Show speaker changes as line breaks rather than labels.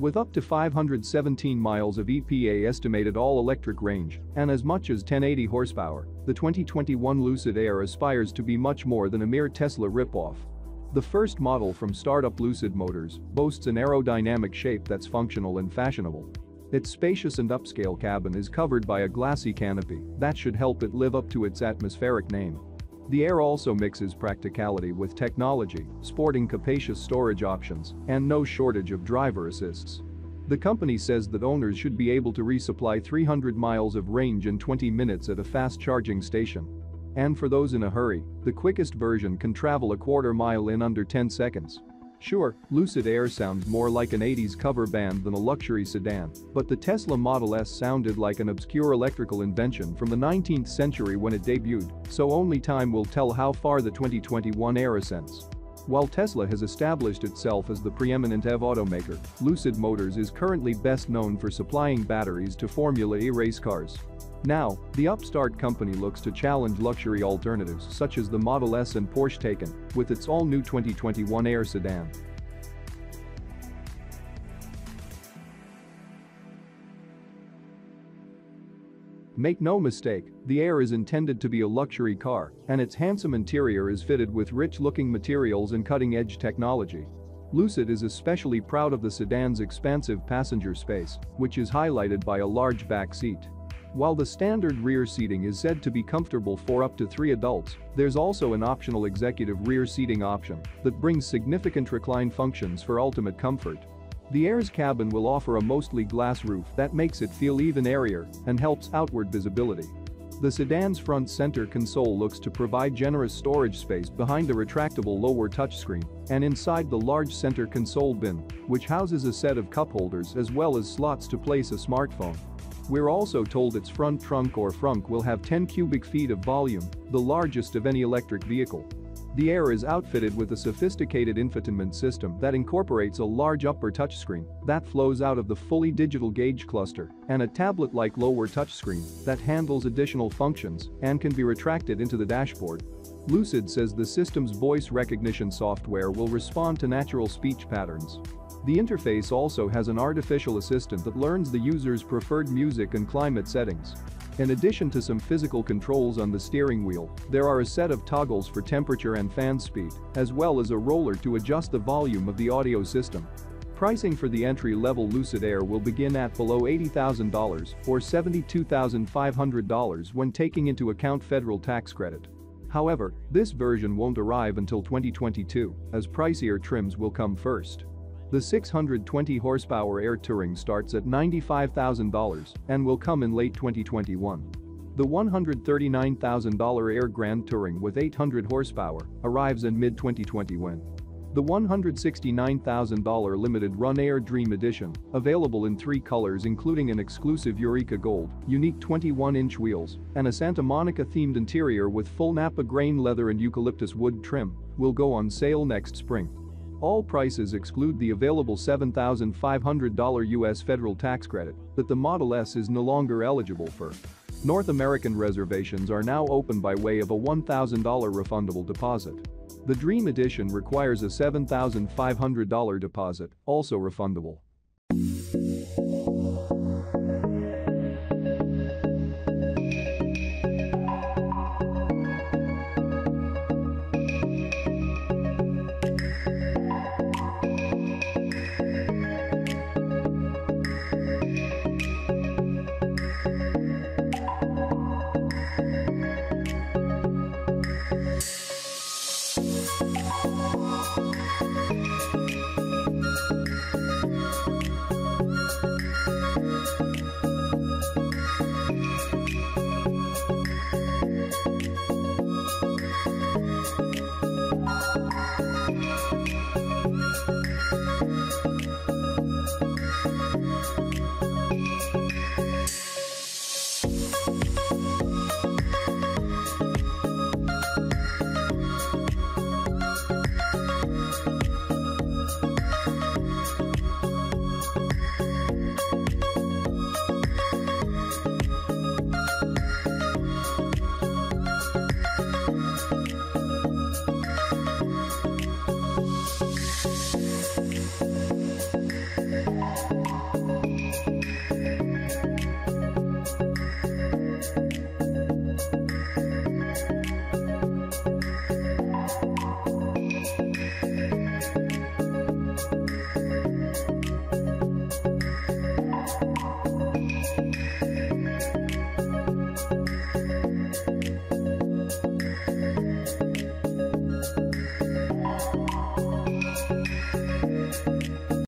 With up to 517 miles of EPA estimated all-electric range and as much as 1080 horsepower, the 2021 Lucid Air aspires to be much more than a mere Tesla ripoff. The first model from startup Lucid Motors boasts an aerodynamic shape that's functional and fashionable. Its spacious and upscale cabin is covered by a glassy canopy that should help it live up to its atmospheric name. The Air also mixes practicality with technology, sporting capacious storage options and no shortage of driver assists. The company says that owners should be able to resupply 300 miles of range in 20 minutes at a fast charging station. And for those in a hurry, the quickest version can travel a quarter mile in under 10 seconds. Sure, Lucid Air sounds more like an 80s cover band than a luxury sedan, but the Tesla Model S sounded like an obscure electrical invention from the 19th century when it debuted, so only time will tell how far the 2021 Air ascends. While Tesla has established itself as the preeminent EV automaker, Lucid Motors is currently best known for supplying batteries to Formula E race cars. Now, the upstart company looks to challenge luxury alternatives such as the Model S and Porsche Taycan with its all-new 2021 Air sedan. Make no mistake, the Air is intended to be a luxury car, and its handsome interior is fitted with rich-looking materials and cutting-edge technology. Lucid is especially proud of the sedan's expansive passenger space, which is highlighted by a large back seat. While the standard rear seating is said to be comfortable for up to three adults, there's also an optional executive rear seating option that brings significant recline functions for ultimate comfort. The Air's cabin will offer a mostly glass roof that makes it feel even airier and helps outward visibility. The sedan's front center console looks to provide generous storage space behind the retractable lower touchscreen and inside the large center console bin, which houses a set of cup holders as well as slots to place a smartphone. We're also told its front trunk or frunk will have 10 cubic feet of volume, the largest of any electric vehicle. The Air is outfitted with a sophisticated infotainment system that incorporates a large upper touchscreen that flows out of the fully digital gauge cluster and a tablet-like lower touchscreen that handles additional functions and can be retracted into the dashboard. Lucid says the system's voice recognition software will respond to natural speech patterns the interface also has an artificial assistant that learns the user's preferred music and climate settings. In addition to some physical controls on the steering wheel, there are a set of toggles for temperature and fan speed, as well as a roller to adjust the volume of the audio system. Pricing for the entry-level Lucid Air will begin at below $80,000 or $72,500 when taking into account federal tax credit. However, this version won't arrive until 2022, as pricier trims will come first. The 620 horsepower Air Touring starts at $95,000 and will come in late 2021. The $139,000 Air Grand Touring with 800 horsepower arrives in mid-2021. The $169,000 limited run Air Dream Edition, available in three colors including an exclusive Eureka Gold, unique 21-inch wheels, and a Santa Monica-themed interior with full Napa grain leather and eucalyptus wood trim, will go on sale next spring. All prices exclude the available $7,500 US federal tax credit that the Model S is no longer eligible for. North American reservations are now open by way of a $1,000 refundable deposit. The Dream Edition requires a $7,500 deposit, also refundable.